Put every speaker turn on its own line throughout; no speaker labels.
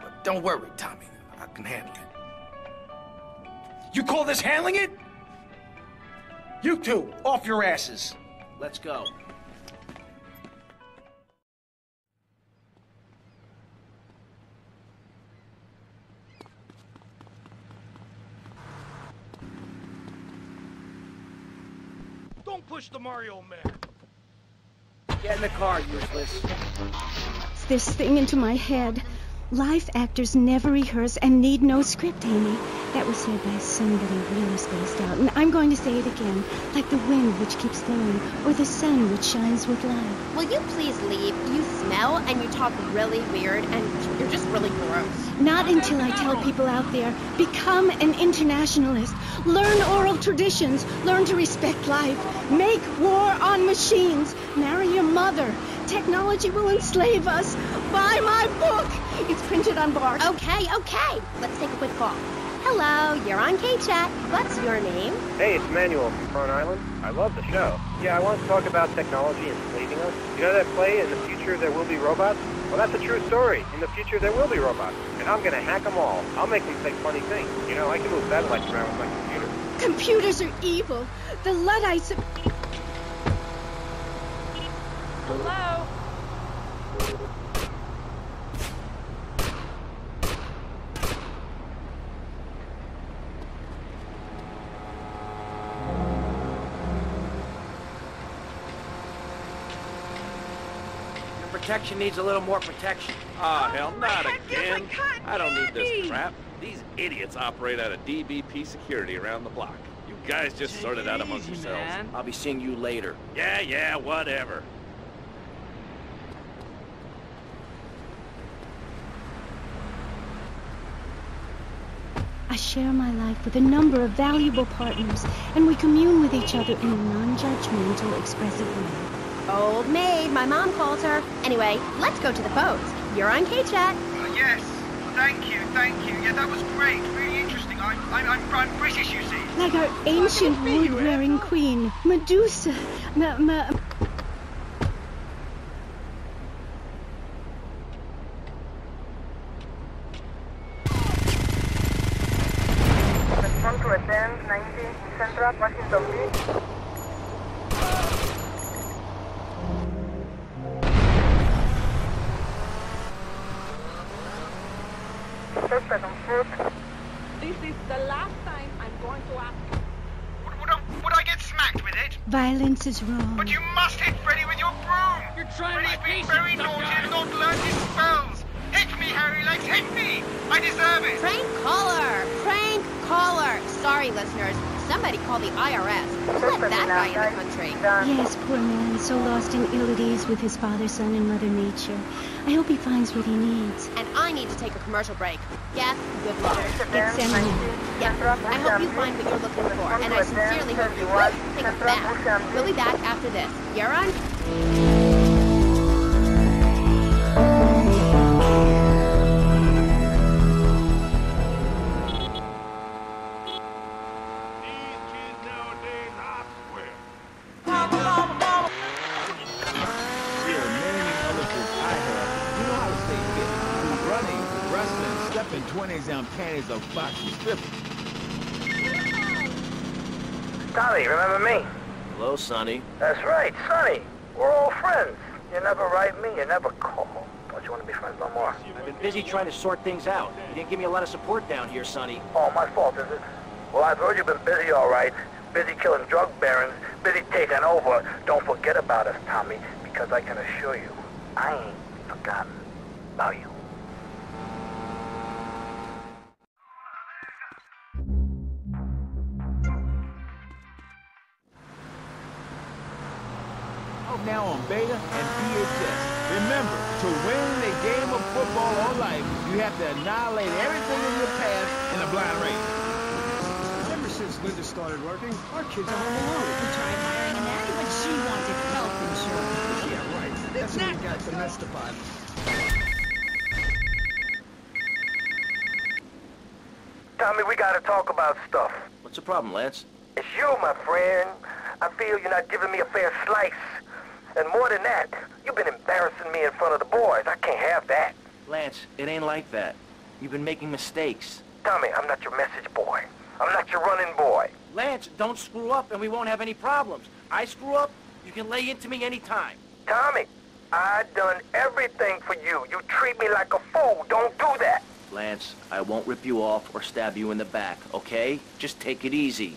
But don't worry, Tommy. I can handle it. You call this handling it? You two, off your asses. Let's go.
Don't push the Mario man.
Get in the car, useless.
It's this thing into my head. Life actors never rehearse and need no script, Amy. That was said by somebody really spaced out. And I'm going to say it again. Like the wind which keeps blowing, or the sun which shines with light.
Will you please leave? You smell and you talk really weird and you're just really gross.
Not until I tell people out there, become an internationalist. Learn oral traditions. Learn to respect life. Make war on machines. Marry your mother. Technology will enslave us. Buy my book. It's printed on bark.
Okay, okay. Let's take a quick call. Hello, you're on K-Chat. What's your name?
Hey, it's Manuel from Prawn Island. I love the show. Yeah, I want to talk about technology enslaving us. You know that play, In the Future There Will Be Robots? Well, that's a true story. In the future, there will be robots. And I'm going to hack them all. I'll make them say funny things. You know, I can move satellites around with my computer.
Computers are evil. The Luddites have...
Hello?
Your protection needs a little more protection.
Ah, hell, not again. I don't need this crap. These idiots operate out of DBP security around the block. You guys just sort it out amongst yourselves.
man.
I'll be seeing you later.
Yeah, yeah, whatever.
I share my life with a number of valuable partners, and we commune with each other in a non-judgmental, expressive way.
Old maid, my mom calls her. Anyway, let's go to the phones. You're on K-Chat.
Uh, yes. Thank you, thank you. Yeah, that was great. Really interesting. I'm, I'm, I'm, I'm British, you see.
Like our ancient wood-wearing queen, Medusa. Ma, ma,
Respond to a 1090 in Central Washington Beach. Suspect on foot.
This is the last time I'm going to ask you.
Would, would, I, would I get smacked with it?
Violence is wrong.
But you must hit Freddy with your broom.
You're trying
Freddy's
my
been very naughty
guy.
and not learned his spells. Hit me, Harry Legs, hit me. I deserve it.
Prank caller! Prank caller! Sorry, listeners. Somebody call the IRS. Let that guy in the country?
Yes, poor man, so lost and ill at ease with his father, son, and mother nature. I hope he finds what he needs.
And I need to take a commercial break. Yes, good luck.
It's Emily.
Yeah, I hope you find what you're looking for, and I sincerely hope you will take a bath. We'll be back after this. You're on?
Hello, Sonny.
That's right, Sonny. We're all friends. You never write me, you never call. Don't you want to be friends no more?
I've been busy trying to sort things out. You didn't give me a lot of support down here, Sonny.
Oh, my fault, is it? Well, I've heard you've been busy, all right. Busy killing drug barons, busy taking over. Don't forget about us, Tommy, because I can assure you, I ain't forgotten about you.
Out now on Beta and VHS. Remember, to win the game of football or life, you have to annihilate everything in your path in a blind race.
Ever since Linda started working, our kids are home alone.
We tried hiring a nanny, but she wanted health insurance.
Yeah, right. That's when we got domestified.
Tommy, we gotta talk about stuff.
What's the problem, Lance?
It's you, my friend. I feel you're not giving me a fair slice. And more than that, you've been embarrassing me in front of the boys. I can't have that.
Lance, it ain't like that.
You've been making mistakes.
Tommy, I'm not your message boy. I'm not your running boy.
Lance, don't screw up and we won't have any problems. I screw up, you can lay into me anytime.
Tommy, I've done everything for you. You treat me like a fool. Don't do that.
Lance, I won't rip you off or stab you in the back, okay? Just take it easy.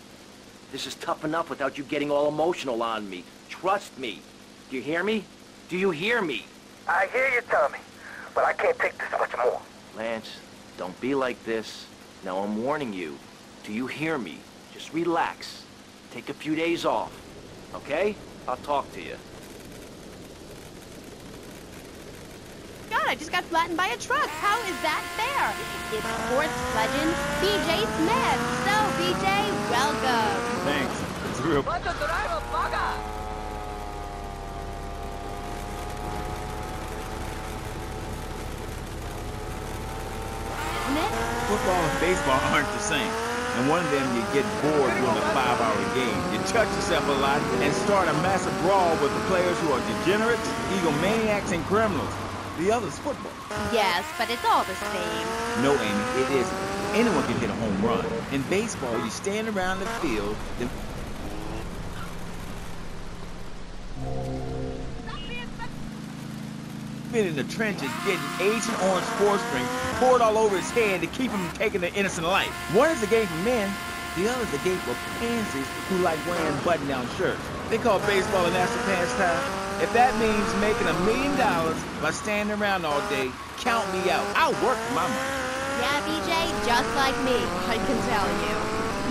This is tough enough without you getting all emotional on me. Trust me. Do you hear me? Do you hear me?
I hear you, Tommy, but I can't take this much more.
Lance, don't be like this. Now I'm warning you. Do you hear me? Just relax. Take a few days off. Okay? I'll talk to you.
God, I just got flattened by a truck. How is that fair? It's sports legend BJ Smith. So, BJ, welcome.
Thanks. It's real.
Isn't it?
Football and baseball aren't the same. And one of them, you get bored during a five-hour game. You touch yourself a lot and start a massive brawl with the players who are degenerates, egomaniacs, and criminals. The other's football.
Yes, but it's all the same.
No, Amy, it isn't. Anyone can hit a home run. In baseball, you stand around the field, then been in the trenches getting Agent Orange sports drink poured all over his head to keep him from taking an innocent life. One is a game for men, the other is a game for pansies who like wearing button-down shirts. They call baseball a national pastime. If that means making a million dollars by standing around all day, count me out. I'll work for my money.
Yeah, BJ, just like me, I can tell you.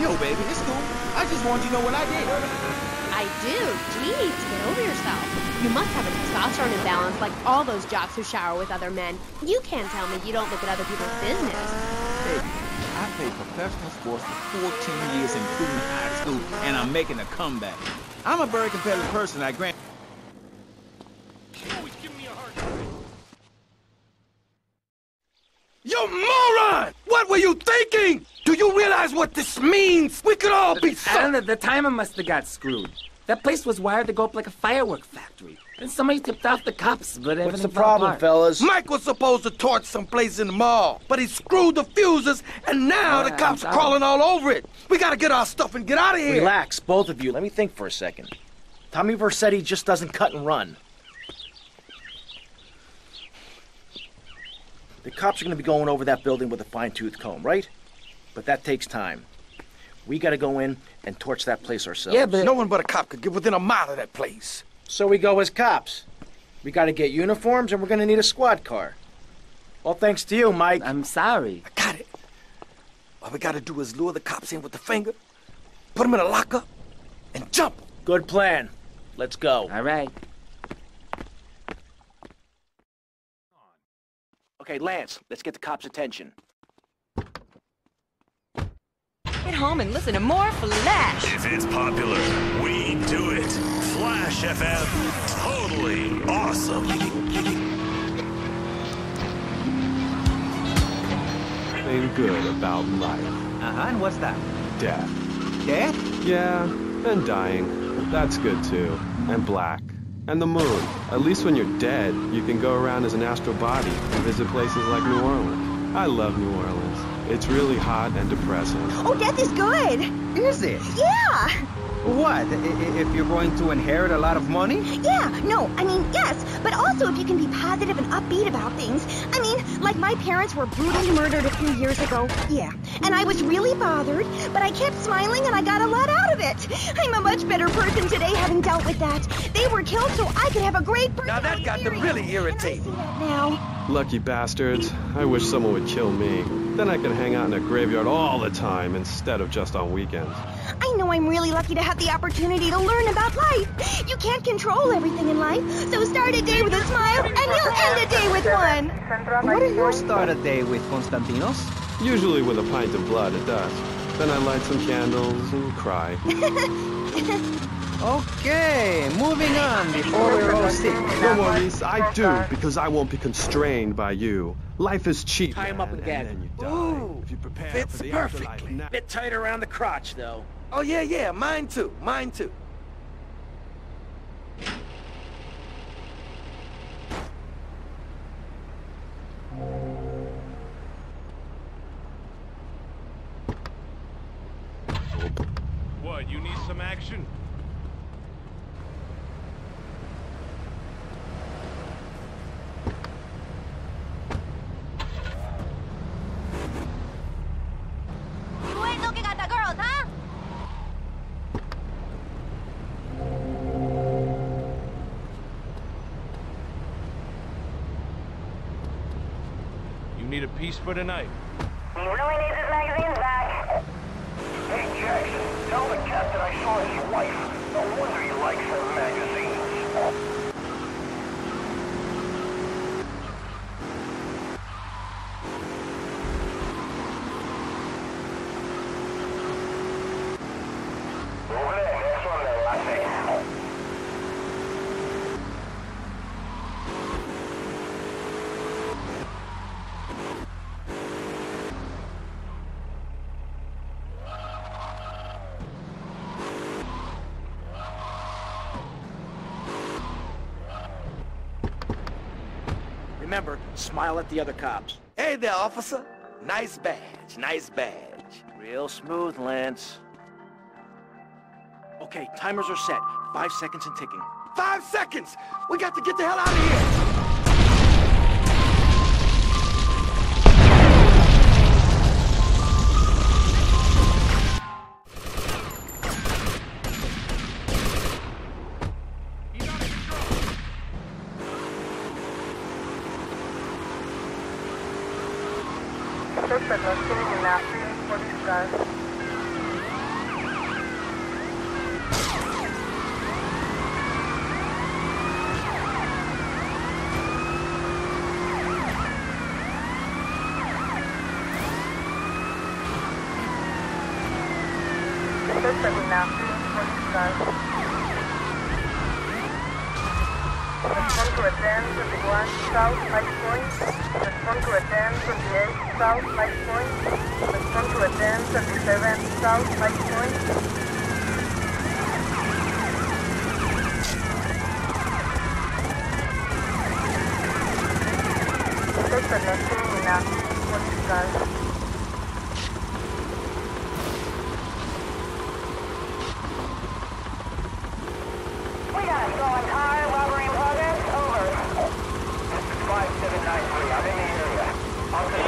Yo, baby, it's cool. I just want you to know what I did.
I do. Jeez, get over yourself. You must have a testosterone imbalance like all those jocks who shower with other men. You can't tell me you don't look at other people's business.
Baby, I played professional sports for 14 years, including high school, and I'm making a comeback. I'm a very competitive person, I grant.
You moron! What were you thinking? Do you realize what this means? We could all be so...
Alan, the timer must have got screwed. That place was wired to go up like a firework factory. And somebody tipped off the cops, but everything
What's the problem,
apart.
fellas? Mike was supposed to torch someplace in the mall, but he screwed the fuses, and now the cops are crawling all over it. We gotta get our stuff and get out of here.
Relax, both of you. Let me think for a second. Tommy Vercetti just doesn't cut and run. The cops are going to be going over that building with a fine-tooth comb, right? But that takes time. We got to go in and torch that place ourselves. Yeah, but...
No one but a cop could get within a mile of that place.
So we go as cops. We got to get uniforms, and we're going to need a squad car. All thanks to you, Mike.
I'm sorry.
I got it. All we gotta do is lure the cops in with the finger, put them in a lockup, and jump.
Good plan. Let's go.
All right.
Okay, Lance, let's get the cops' attention.
Get home and listen to more Flash.
If it's popular, we do it. Flash FM, totally awesome.
Thing good about life.
Uh-huh, and what's that?
Death.
Death?
Yeah, and dying. That's good too. And black. And the moon. At least when you're dead, you can go around as an astral body and visit places like New Orleans. I love New Orleans. It's really hot and depressing.
Oh, death is good.
Is it?
Yeah.
What? I- i- If you're going to inherit a lot of money?
Yeah. No, I mean, yes. But also if you can be positive and upbeat about things. I mean, like my parents were brutally murdered a few years ago. Yeah. And I was really bothered, but I kept smiling and I got a lot out of it. I'm a much better person today having dealt with that. They were killed so I could have a great birthday.
Now that got them really irritated.
Now,
Lucky bastards. I wish someone would kill me. Then I could hang out in a graveyard all the time instead of just on weekends.
I know I'm really lucky to have the opportunity to learn about life. You can't control everything in life, so start a day with a smile and you'll end a day with one.
What do you start a day with, Constantinos?
Usually with a pint of blood at dusk. Then I light some candles and cry.
Okay, moving on before we're all sick.
No worries, I do, because I won't be constrained by you. Life is cheap.
Tie him up
man,
again.
And then you die.
Ooh,
if you prepare
fits
for the
perfectly.
afterlife now.
Bit tight around the crotch, though.
Oh, yeah, yeah, mine too, mine too.
For tonight.
He really needs his magazines back. Hey, Jackson, tell the captain I saw his wife. No wonder he likes her magazines. Over there, next one there, I think.
Remember, smile at the other cops.
Hey there, officer. Nice badge, nice badge. Real smooth, Lance.
Okay, timers are set. Five seconds and ticking.
Five seconds! We got to get the hell out of here!
Suspect was sitting in a police car. Suspect in a police car. Respond to a 1021 South High Point. Respond to a 1028 South High Point. Respond to a 1027 South High Point. Suspect was sitting in a police car.
We got a stolen car, robbery in progress, over. 5793, I'm in the area.
Respond to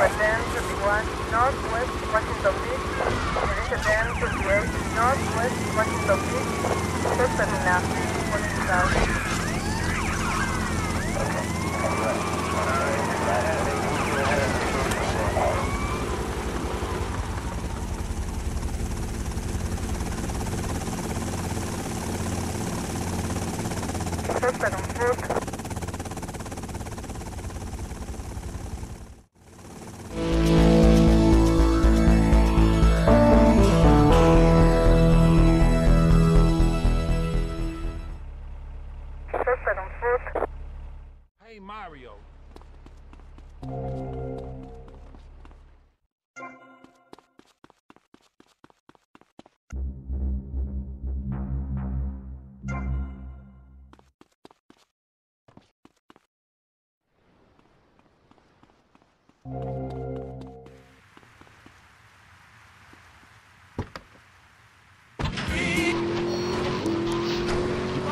a 1021 Northwest Washington Beach. Dirige 1028 Northwest Washington Beach. In a police car.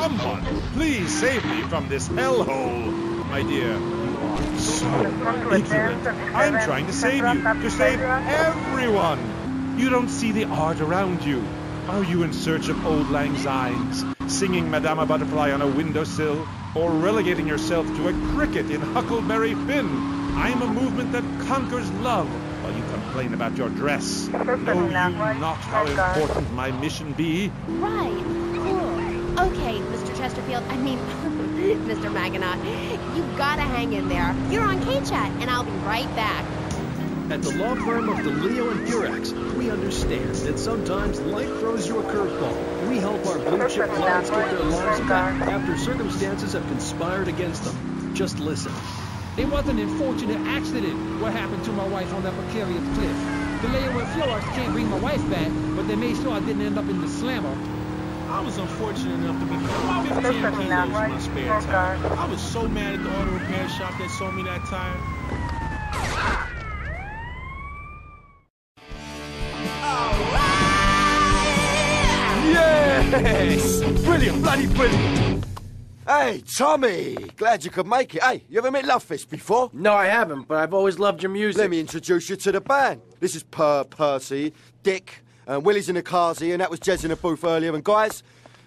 Someone, please save me from this hellhole. My dear, you are so ignorant. I'm trying to save you, to save everyone. You don't see the art around you. Are you in search of old lang synes, singing Madama Butterfly on a windowsill, or relegating yourself to a cricket in Huckleberry Finn? I'm a movement that conquers love, while you complain about your dress. Know you not how important my mission be?
Right. Cool. Okay, Mr. Chesterfield. I mean, Mr. Maginot. You gotta hang in there. You're on K-Chat, and I'll be right back.
At the law firm of DeLeo and Purex, we understand that sometimes life throws you a curveball. We help our blue chip clients get their lives back after circumstances have conspired against them. Just listen.
It wasn't an unfortunate accident what happened to my wife on that precarious cliff. DeLeo and Flores can't bring my wife back, but they made sure I didn't end up in the slammer.
I was unfortunate enough to be caught 15 kilos in my spare time. I was so mad at the auto repair shop that sold me that tire.
Yes! Brilliant, bloody brilliant! Hey, Tommy! Glad you could make it. Hey, you ever met Lovefist before?
No, I haven't, but I've always loved your music.
Let me introduce you to the band. This is Per Percy, Dick, and Willie's in the Kazi, and that was Jez in the booth earlier. And guys,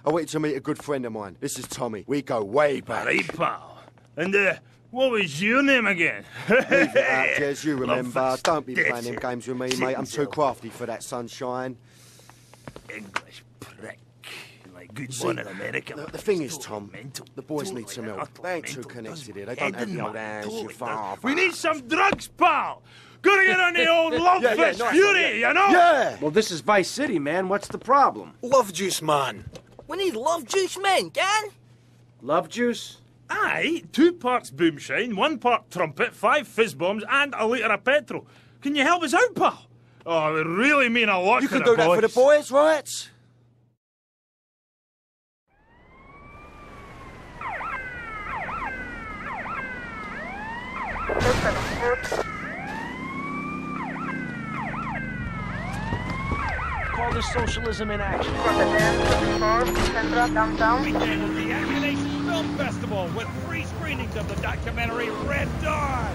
I want you to meet a good friend of mine. This is Tommy. We go way back.
Hey, pal. And, uh, what was your name again?
Leave it out, Jez. You remember.
Lovefist.
Don't be playing them games with me, mate. I'm too crafty for that sunshine.
English prick. Like good
See,
one in America.
The, the thing is, Tom, mental, the boys need some help. They ain't too connected here. They don't have the old hands you father.
We need some drugs, pal. Gotta get on the old love
Yeah, yeah,
fist
nice
fury, you know?
Yeah!
Well, this is Vice City, man. What's the problem?
Love juice, man. We need love juice men, can?
Love juice?
Aye, two parts boomshine, one part trumpet, five fizz bombs, and a litre of petrol. Can you help us out, pal? Oh, it really mean a lot
You
to
can
the
do that for the boys, right?
Call this socialism in action.
Central downtown.
Weekend of the Ammu-Nation Film Festival with free screenings of the documentary Red Dawn.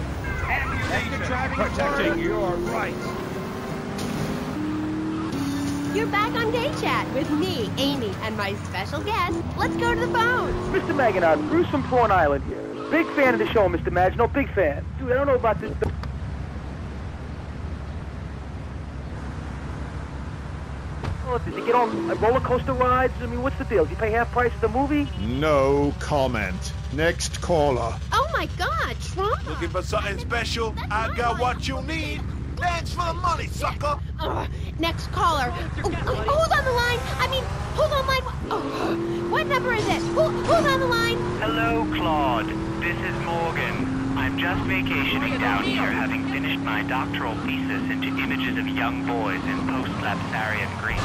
Ammu-Nation. Protecting your rights.
You're back on K-Chat with me, Amy, and my special guest. Let's go to the phones.
Mr. Maginot, Bruce from Prawn Island here. Big fan of the show, Mr. Maginot, big fan. Dude, I don't know about this. Oh, did you get on uh, roller coaster rides? I mean, what's the deal? Did you pay half price of the movie?
No comment. Next caller.
Oh my God, Trump!
Looking for something special? I got what you need. Dance for the money, sucker.
Ugh, next caller. Oh, oh, who's on the line? I mean, who's on line? Oh, what number is it? Who, who's on the line?
Hello, Claude. This is Morgan. I'm just vacationing down here, having finished my doctoral thesis into images of young boys in post-lapsarian Greece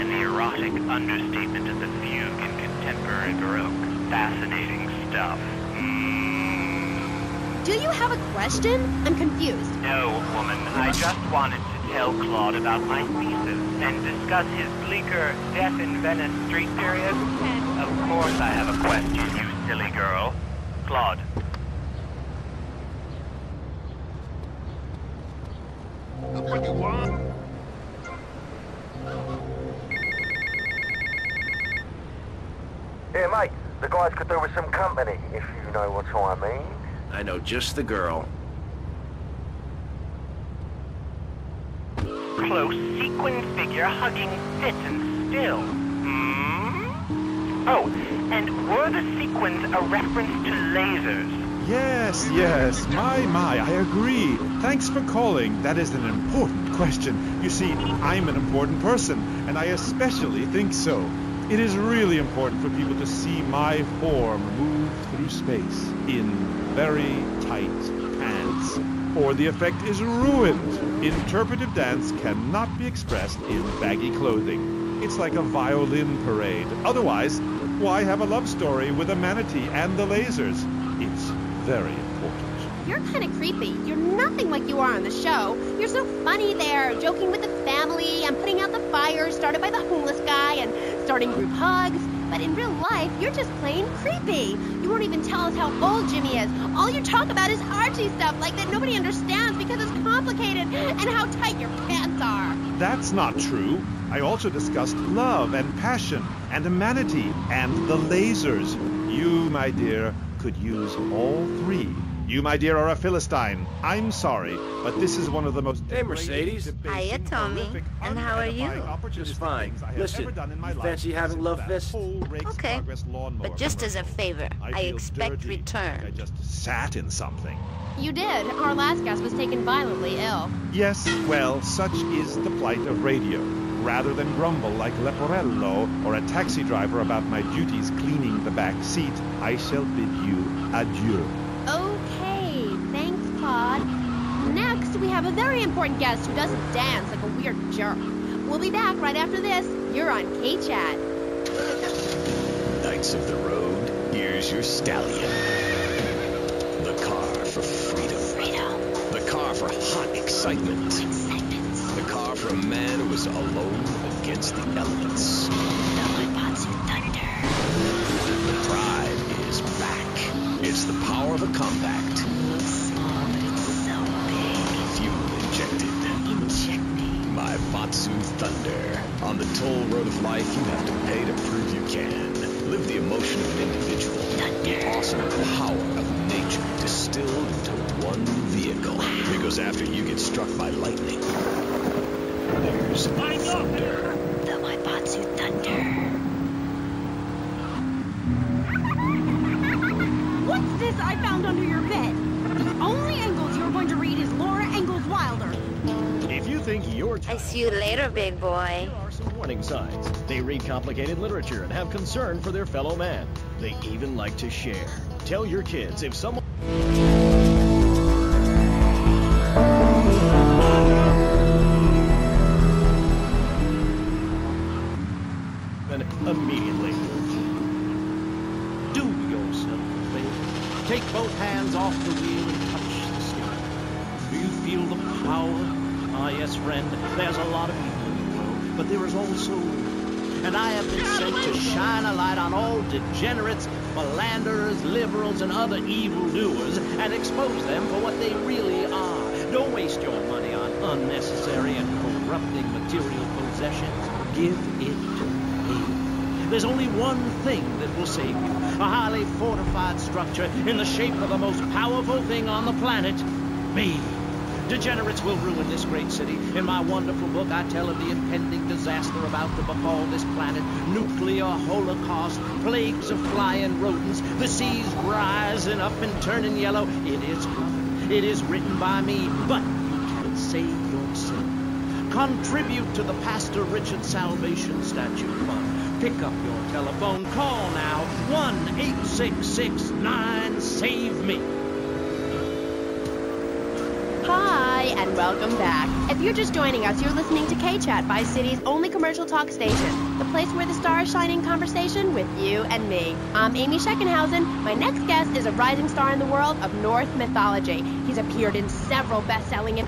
and the erotic understatement of the fugue in contemporary Baroque. Fascinating stuff. Hmm.
Do you have a question? I'm confused.
No, woman. I just wanted to tell Claude about my thesis and discuss his bleaker Death in Venice street period. Of course I have a question, you silly girl. Claude.
What you want?
Here, mate, the guys could do with some company, if you know what I mean.
I know just the girl.
Close sequin figure hugging fit and still. Hmm? Oh, and were the sequins a reference to lasers?
Yes, yes. My, my, I agree. Thanks for calling. That is an important question. You see, I'm an important person, and I especially think so. It is really important for people to see my form move through space in very tight pants, or the effect is ruined. Interpretive dance cannot be expressed in baggy clothing. It's like a violin parade. Otherwise, why have a love story with a manatee and the lasers? Very important.
You're kind of creepy. You're nothing like you are on the show. You're so funny there, joking with the family and putting out the fires started by the homeless guy and starting group hugs. But in real life, you're just plain creepy. You won't even tell us how old Jimmy is. All you talk about is Archie stuff like that nobody understands because it's complicated and how tight your pants are.
That's not true. I also discussed love and passion and manatee and the lasers. You, my dear, could use all three. You, my dear, are a Philistine. I'm sorry, but this is one of the most.
Hey, Mercedes.
Hiya, Tommy. And how are you?
Just fine. Listen, you fancy having love fist?
Okay. But just as a favor, I
feel
expect
dirty.
return.
I just sat in something.
You did. Our last guest was taken violently ill.
Yes, well, such is the plight of radio. Rather than grumble like Leporello or a taxi driver about my duties cleaning the back seat, I shall bid you adieu.
Okay, thanks, Claude. Next, we have a very important guest who doesn't dance like a weird jerk. We'll be back right after this. You're on K-Chat.
Knights of the Road, here's your stallion. The car for freedom. Freedom. The car for hot excitement. A man was alone against the elements. The whip-ons and thunder. The pride is back. It's the power of a compact.
It small, but it's so big.
Fuel injected.
Inject me.
My Batsu Thunder. On the toll road of life, you have to pay to prove you can. Live the emotion of an individual. Thunder. The awesome power of nature distilled into one vehicle. It goes after you get struck by lightning there's thunder.
The Maibatsu Thunder.
What's this I found under your bed? The only Engels you're going to read is Laura Ingalls Wilder.
If you think you're
I see you later, big boy.
There are some warning signs. They read complicated literature and have concern for their fellow man. They even like to share. Tell your kids if someone... both hands off the wheel and touch the steering. Do you feel the power? Ah, yes, friend, there's a lot of evil in the world, but there is also and I have been sent to shine a light on all degenerates, philanderers, liberals, and other evildoers, and expose them for what they really are. Don't waste your money on unnecessary and corrupting material possessions. Give it to me. There's only one thing that will save you. A highly fortified structure in the shape of the most powerful thing on the planet. Me. Degenerates will ruin this great city. In my wonderful book, I tell of the impending disaster about to befall this planet. Nuclear holocaust, plagues of flying rodents, the seas rising up and turning yellow. It is coming. It is written by me, but you can save yourself. Contribute to the Pastor Richard Salvation Statue Fund. Pick up your telephone. Call now. 1 866 9 Save Me.
Hi, and welcome back. If you're just joining us, you're listening to K-Chat, Vice City's only commercial talk station. The place where the stars shine in conversation with you and me. I'm Amy Scheckenhausen. My next guest is a rising star in the world of Norse mythology. He's appeared in several best-selling... In-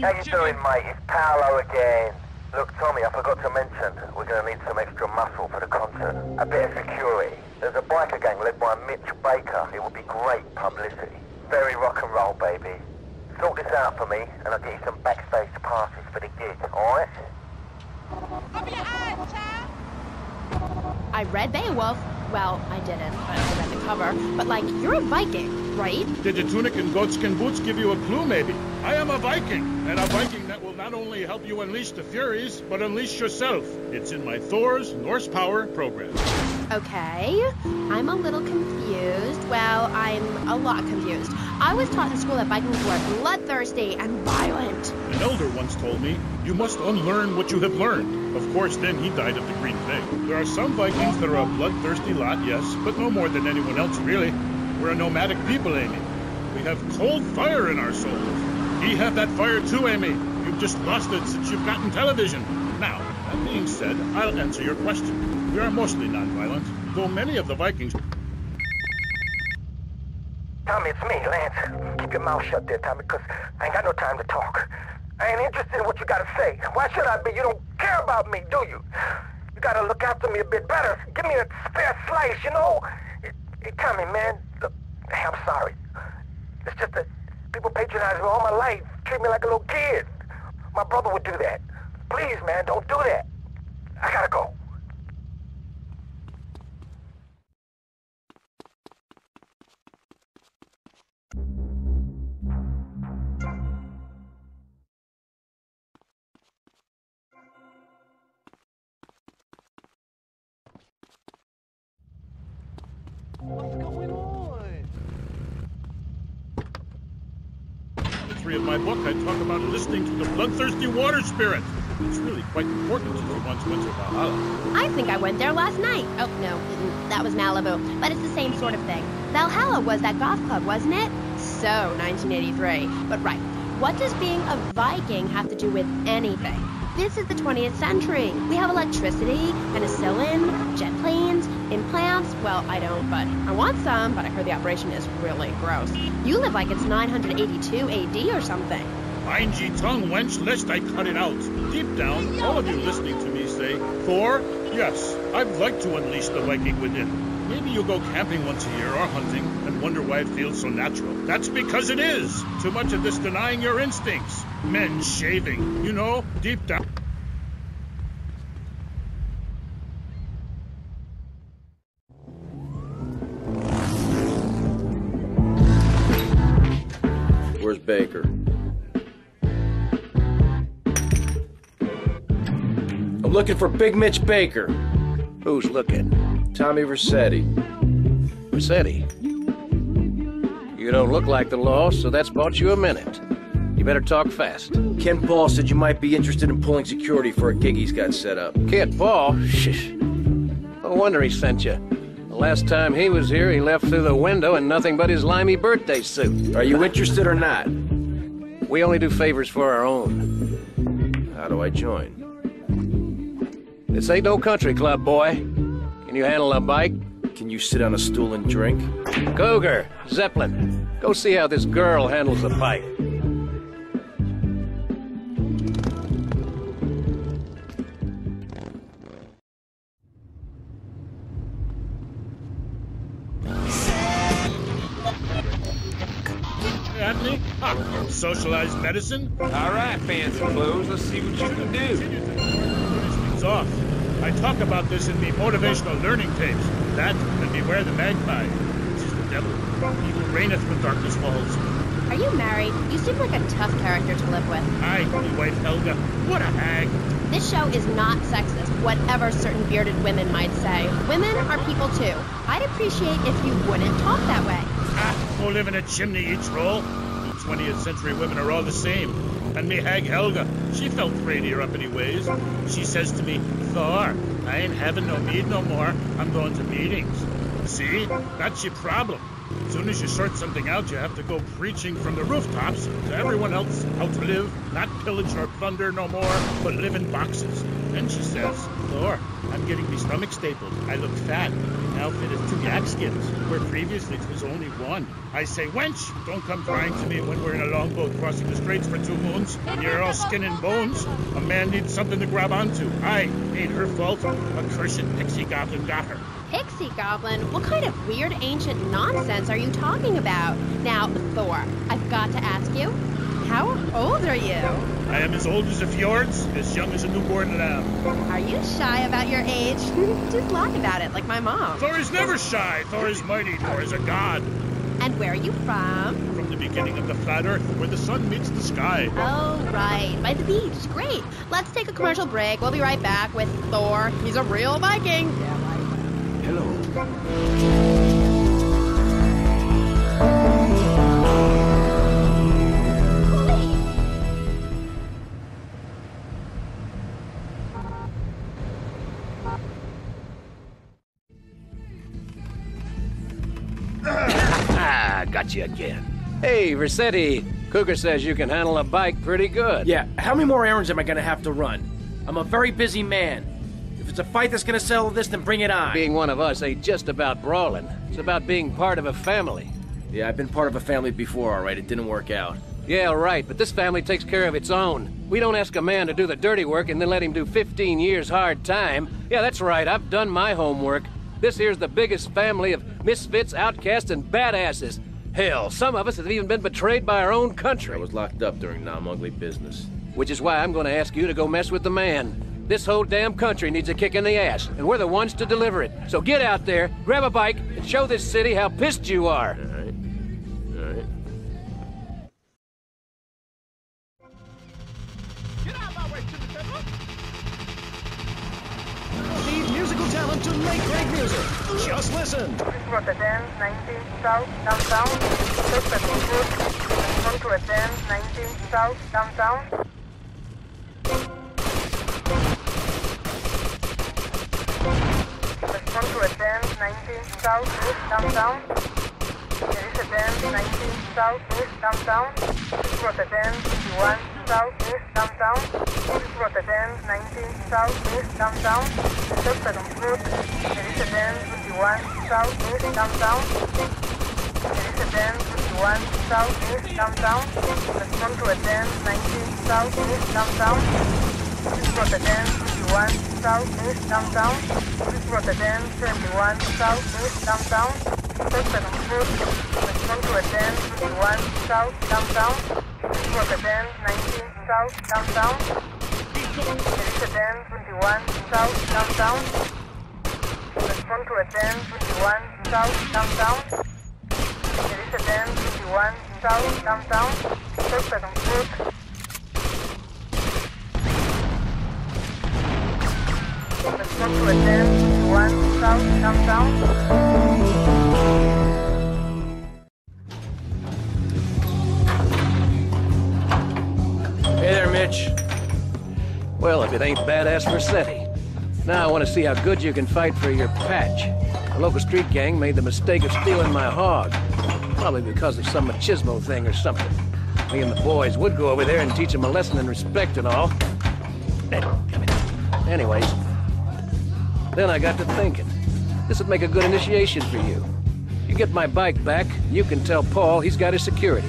How you doing, mate? It's Paolo again. Look, Tommy, I forgot to mention, we're going to need some extra muscle for the concert. A bit of security. There's a biker gang led by Mitch Baker. It would be great publicity. Very rock and roll, baby. Sort this out for me, and I'll get you some backstage passes for the gig, alright? Up your eyes, child!
I read Beowulf. Well, I didn't, I read the cover. But, like, you're a Viking, right?
Did the tunic and goatskin boots give you a clue, maybe? I am a Viking, and a Viking that will not only help you unleash the Furies, but unleash yourself. It's in my Thor's Norse Power program.
Okay. I'm a little confused. Well, I'm a lot confused. I was taught in school that Vikings were bloodthirsty and violent.
An elder once told me, you must unlearn what you have learned. Of course, then he died of the green plague. There are some Vikings that are a bloodthirsty lot, yes, but no more than anyone else, really. We're a nomadic people, Amy. We have cold fire in our souls. We have that fire too, Amy. You've just lost it since you've gotten television. Now, that being said, I'll answer your question. We are mostly non-violent, though many of the Vikings...
Tommy, it's me, Lance. Keep your mouth shut there, Tommy, because I ain't got no time to talk. I ain't interested in what you gotta say. Why should I be? You don't care about me, do you? You gotta look after me a bit better. Give me a spare slice, you know? Hey, Tommy, man, look, I'm sorry. It's just that people patronize me all my life, treat me like a little kid. My brother would do that. Please, man, don't do that. I gotta go.
3 of my book, I talk about listening to the bloodthirsty water spirit. It's really quite important if you want to enter Valhalla.
I think I went there last night. Oh, no, that was Malibu. But it's the same sort of thing. Valhalla was that golf club, wasn't it? So, 1983. But right, what does being a Viking have to do with anything? This is the 20th century. We have electricity, penicillin, jet planes, implants. Well, I don't, but I want some, but I heard the operation is really gross. You live like it's 982 AD or something.
Mind ye tongue, wench, lest I cut it out. Deep down, all of you listening to me say, Thor, yes, I'd like to unleash the Viking within. Maybe you'll go camping once a year or hunting and wonder why it feels so natural. That's because it is. Too much of this denying your instincts. Men shaving, you know, deep down.
Baker? I'm looking for Big Mitch Baker.
Who's looking?
Tommy Vercetti.
Vercetti? You don't look like the law, so that's bought you a minute. You better talk fast.
Kent Paul said you might be interested in pulling security for a gig he's got set up.
Kent Paul? Shh. No wonder he sent you. Last time he was here, he left through the window in nothing but his limey birthday suit.
Are you interested or not?
We only do favors for our own.
How do I join?
This ain't no country club, boy. Can you handle a bike?
Can you sit on a stool and drink?
Cougar, Zeppelin, go see how this girl handles a bike.
Socialized medicine?
All right, fancy clothes. Let's see what you can do.
Things off. I talk about this in the motivational learning tapes. That and beware the magpie. This is the devil. Evil reigneth when darkness falls.
Are you married? You seem like a tough character to live with.
Aye, my wife Helga. What a hag.
This show is not sexist, whatever certain bearded women might say. Women are people too. I'd appreciate if you wouldn't talk that way.
Ah, go live in a chimney each roll. You 20th century women are all the same. And me hag Helga, she felt prettier uppity ways. She says to me, Thor, I ain't having no mead no more. I'm going to meetings. See? That's your problem. As soon as you sort something out, you have to go preaching from the rooftops to everyone else how to live, not pillage nor plunder no more, but live in boxes. Then she says, Thor, I'm getting me stomach stapled. I look fat. My outfit is two yak skins, where previously it was only one. I say, wench, don't come crying to me when we're in a longboat crossing the straits for two moons, and you're all skin and bones. A man needs something to grab onto. I ain't her fault. A cursed pixie goblin got her.
Pixie Goblin? What kind of weird ancient nonsense are you talking about? Now, Thor, I've got to ask you, how old are you?
I am as old as the fjords, as young as a newborn lamb.
Are you shy about your age? Just laugh about it, like my mom.
Thor is never shy. Thor is mighty. Thor is a god.
And where are you from?
From the beginning of the flat earth, where the sun meets the sky.
Oh, right. By the beach. Great. Let's take a commercial break. We'll be right back with Thor. He's a real Viking. Yeah, right.
Hello.
Got you again. Hey, Vercetti. Cougar says you can handle a bike pretty good.
Yeah, how many more errands am I gonna have to run? I'm a very busy man. If it's a fight that's gonna settle this, then bring it on.
Being one of us ain't just about brawling. It's about being part of a family.
Yeah, I've been part of a family before, all right. It didn't work out.
Yeah, right, but this family takes care of its own. We don't ask a man to do the dirty work and then let him do 15 years hard time. Yeah, that's right, I've done my homework. This here's the biggest family of misfits, outcasts, and badasses. Hell, some of us have even been betrayed by our own country.
I was locked up during non-ugly business.
Which is why I'm going to ask you to go mess with the man. This whole damn country needs a kick in the ass, and we're the ones to deliver it. So get out there, grab a bike, and show this city how pissed you are.
Talent to make great music. Just listen.
Rotterdam, 19 South, downtown. Rotterdam, 19 South, downtown. Front to 19 South, downtown. There is a dam, 19 South, downtown. Rotterdam, 51 South, East, downtown. Rotterdam, 19 South, East, downtown. First at Woodwood. There is a dam, 51 South, East, downtown. There is a dam, 51 South, East, downtown. Let's to a dam, 19 South, East, downtown. Rotterdam, 51 21 Southeast Downtown. Rotterdam 21 Southeast Downtown. Suspect on Respond to a 10 21 South Downtown. Rotterdam 19 South Downtown. A 10 21 South Downtown. Respond to a 10 21 South Downtown. A 10 21 South Downtown. Suspect on foot. Respond to a 10 21 South Downtown.
Well, if it ain't badass Vercetti. Now I want to see how good you can fight for your patch. The local street gang made the mistake of stealing my hog. Probably because of some machismo thing or something. Me and the boys would go over there and teach them a lesson in respect and all. Eh. Anyways, then I got to thinking. This would make a good initiation for you. You get my bike back, you can tell Paul he's got his security.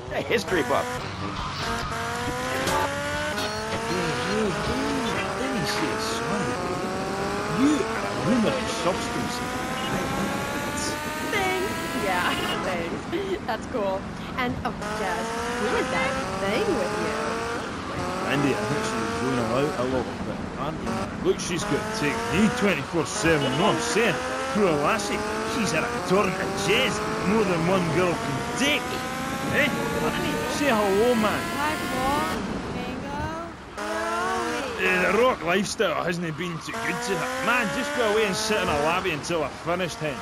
A history buff.
Let me see it, sorry. You are a luminous substance.
Thanks. Yeah, thanks. That's cool. And, oh, Jezz, who is that thing with you?
Andy, I think she's going out a little bit, aren't? Look, she's got to take me 24-7, you know what I'm saying? Poor lassie, she's had a torrent of jazz more than one girl can take. Eh? Say hello, man.
Hi, Paul. Bingo.
Eh, the rock lifestyle hasn't been too good to her. Man, just go away and sit in a lobby until I've finished, him.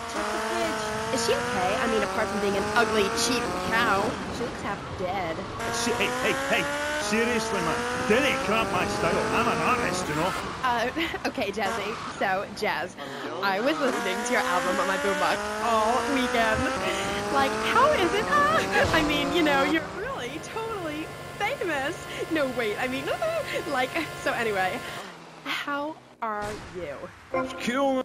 Is she okay? I mean, apart from being an ugly, cheap cow, she looks half dead.
See, hey, hey, hey, seriously, man, didn't cramp my style. I'm an artist, you know.
Uh, okay, Jazzy. So, Jezz, I was listening to your album on my boombox all weekend. Like, how is it? I mean, you know, you're really totally famous. No, wait, I mean, like, so anyway, how are you?
It's cool.